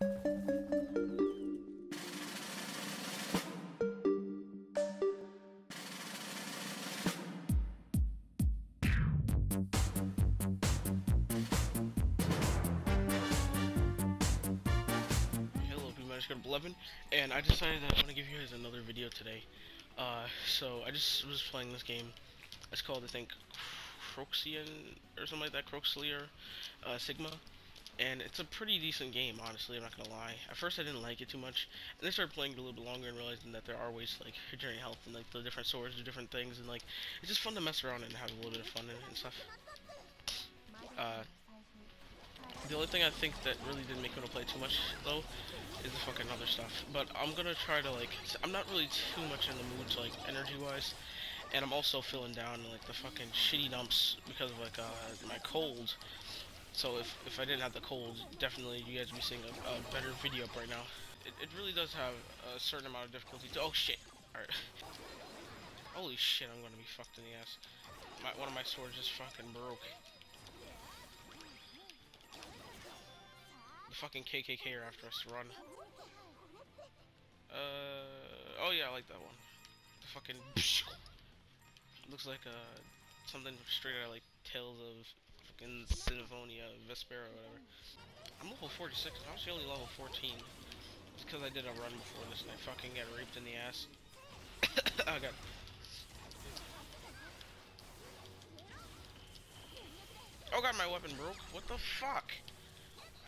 Hello, people, Manuscript 11, and I decided that I want to give you guys another video today. Uh, so I just was playing this game. It's called, I think, Croxian or something like that, Croxlier uh, Sigma, and it's a pretty decent game, honestly. I'm not gonna lie. At first, I didn't like it too much, and I started playing it a little bit longer and realizing that there are ways to like regenerate health and like the different swords do different things, and like it's just fun to mess around and have a little bit of fun in it and stuff. Uh, the only thing I think that really didn't make me want to play too much, though, is the fucking other stuff. But I'm gonna try to, like, I'm not really too much in the mood, to, like, energy-wise. And I'm also feeling down, like, the fucking shitty dumps because of, like, uh, my cold. So if, if I didn't have the cold, definitely you guys would be seeing a, a better video up right now. It, it really does have a certain amount of difficulty. To, oh, shit. Alright. Holy shit, I'm gonna be fucked in the ass. My, one of my swords just fucking broke. The fucking KKK are after us. Run. Uh. Oh yeah, I like that one. The fucking. Looks like uh something straight out of like Tales of fucking Symphonia Vesperia whatever. I'm level 46. I was only level 14. It's because I did a run before this and I fucking got raped in the ass. oh god. Oh god, my weapon broke. What the fuck?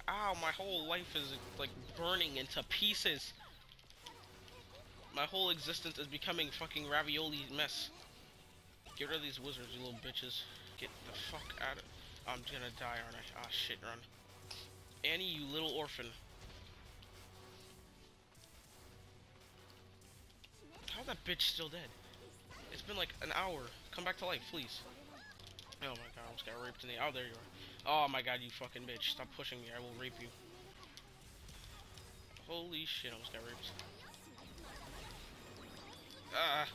Ow, my whole life is like burning into pieces. My whole existence is becoming fucking ravioli mess. Get rid of these wizards, you little bitches. Get the fuck out of- I'm gonna die, aren't I? Ah, shit, run. Annie, you little orphan. How's that bitch still dead? It's been like an hour. Come back to life, please. Oh my god, I almost got raped in the- Oh, there you are. Oh my god, you fucking bitch. Stop pushing me, I will rape you. Holy shit, I almost got raped. Ah.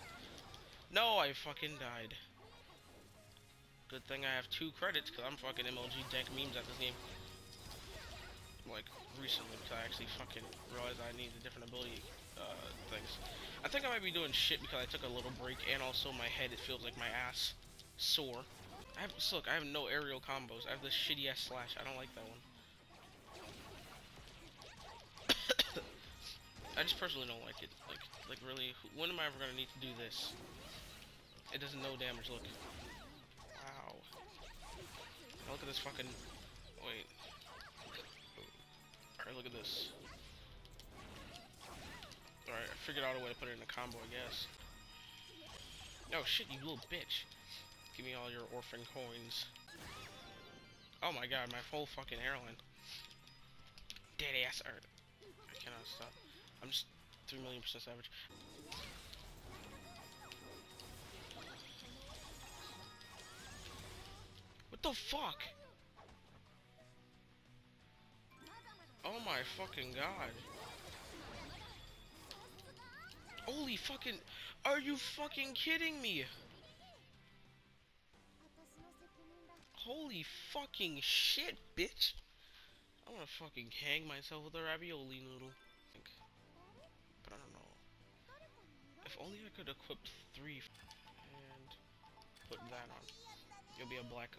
No, I fucking died. Good thing I have two credits, because I'm fucking MLG dank memes at this game. Like, recently, because I actually fucking realized I need the different ability uh, things. I think I might be doing shit because I took a little break, and also my head, it feels like my ass sore. I have, so look, I have no aerial combos. I have this shitty ass slash. I don't like that one. I just personally don't like it. Like, like really, when am I ever gonna need to do this? It does no damage. Look. Look at this fucking. Wait. Alright, look at this. Alright, I figured out a way to put it in a combo, I guess. Oh shit, you little bitch. Give me all your orphan coins. Oh my god, my whole fucking hairline. Dead ass art. I cannot stop. I'm just 3 million percent savage. The fuck? Oh my fucking god. Holy fucking... Are you fucking kidding me? Holy fucking shit, bitch! I wanna fucking hang myself with a ravioli noodle. But I don't know. If only I could equip three and put that on. You'll be a black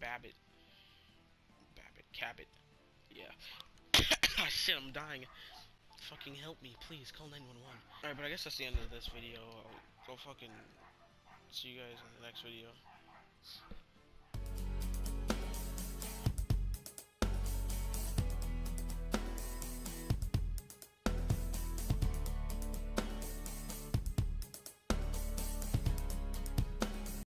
Babbit. Babbit. Cabot. Yeah. Ah, shit, I'm dying. Fucking help me, please. Call 911. Alright, but I guess that's the end of this video. I'll go fucking see you guys in the next video.